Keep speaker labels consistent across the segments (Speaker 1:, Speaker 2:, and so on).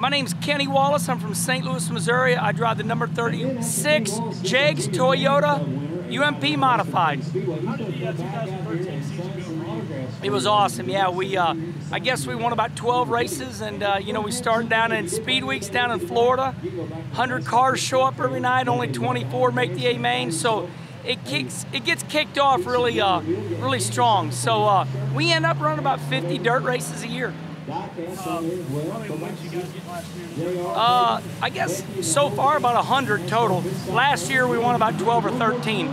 Speaker 1: My name's Kenny Wallace. I'm from St. Louis, Missouri. I drive the number 36 JEGS Toyota UMP Modified. It was awesome. Yeah, we uh, I guess we won about 12 races, and uh, you know we started down in Speed Weeks down in Florida. 100 cars show up every night. Only 24 make the A main, so it kicks it gets kicked off really uh, really strong. So uh, we end up running about 50 dirt races a year. Uh, I guess so far about 100 total. Last year we won about 12 or 13.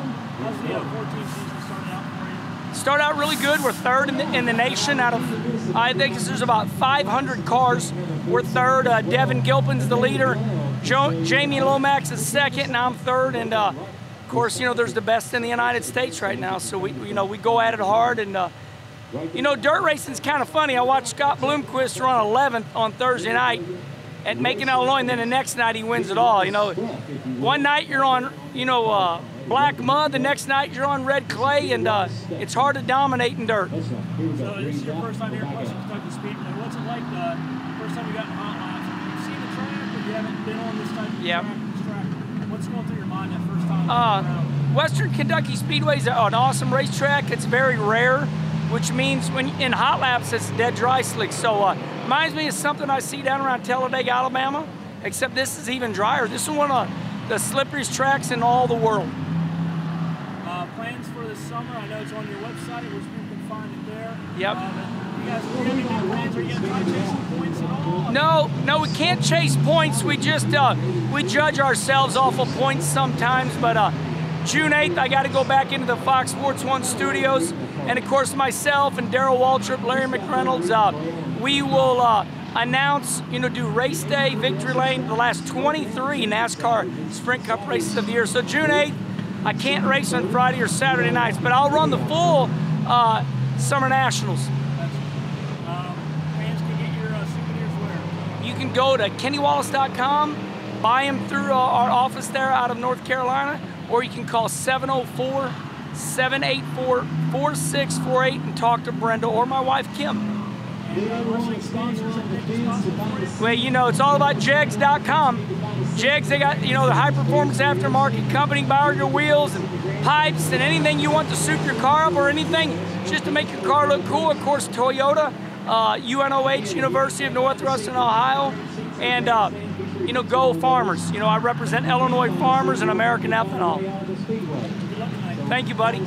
Speaker 1: Start out really good. We're third in the, in the nation out of, I think there's about 500 cars. We're third. Uh, Devin Gilpin's the leader. Jo Jamie Lomax is second, and I'm third. And uh, of course, you know, there's the best in the United States right now. So we, you know, we go at it hard and uh, you know, dirt racing's kind of funny. I watched Scott Bloomquist run 11th on Thursday night at Macon, Illinois, and then the next night he wins it all. You know, one night you're on, you know, uh, black mud, the next night you're on red clay, and uh, it's hard to dominate in dirt.
Speaker 2: So this is your first time here at Western Kentucky Speedway. What's it like uh, first time you got in hot laps? You've seen the track, but you haven't been on this type of
Speaker 1: yep.
Speaker 2: track. What's going through your mind that first time?
Speaker 1: Uh, Western Kentucky Speedway is an awesome racetrack. It's very rare which means when in hot laps it's dead dry slick. So uh, reminds me of something I see down around Talladega, Alabama, except this is even drier. This is one of the slipperiest tracks in all the world.
Speaker 2: Uh, plans for the summer? I know it's on your website, which you can find it there.
Speaker 1: Yep.
Speaker 2: Uh, you guys, you plans? Are you gonna chasing points at all?
Speaker 1: No, no, we can't chase points. We just uh, we judge ourselves off of points sometimes, but uh, June 8th, I got to go back into the Fox Sports 1 studios. And of course, myself and Darrell Waltrip, Larry McReynolds, uh, we will uh, announce, you know, do race day, victory lane, the last 23 NASCAR Sprint Cup races of the year. So June 8th, I can't race on Friday or Saturday nights, but I'll run the full uh, Summer Nationals. You can go to kennywallace.com, buy them through uh, our office there out of North Carolina, or you can call 704 784 4648 and talk to Brenda or my wife Kim. Well, you know, it's all about jegs.com. Jegs, they got, you know, the high performance aftermarket company, buy your wheels and pipes and anything you want to suit your car up or anything just to make your car look cool. Of course, Toyota, uh, UNOH, University of Northwestern Ohio, and uh, you know, go farmers. You know, I represent Illinois farmers and American ethanol. Thank you, buddy.